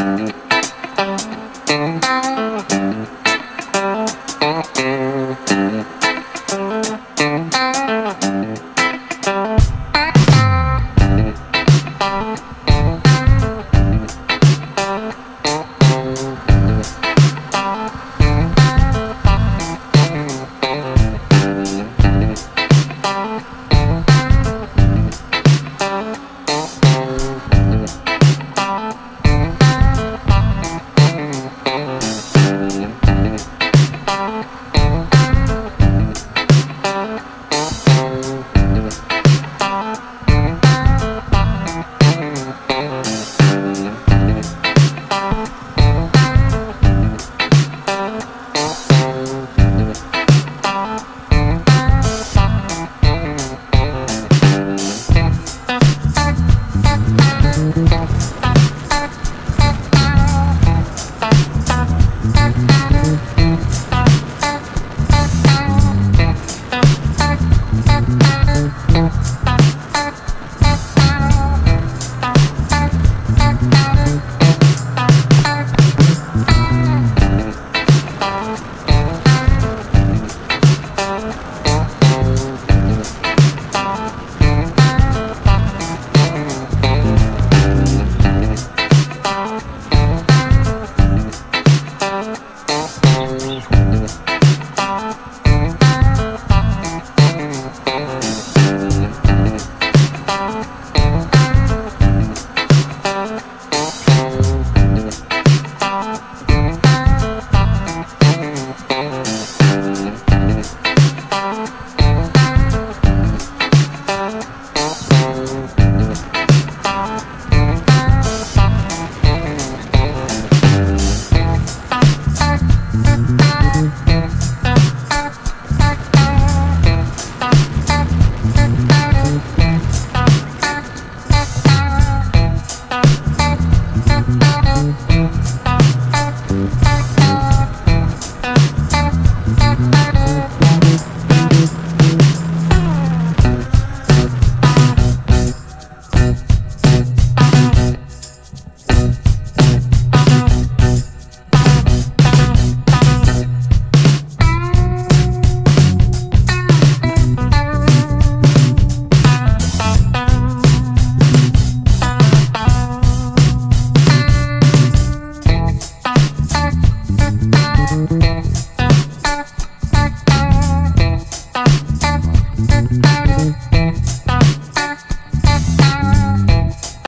Mm-hmm.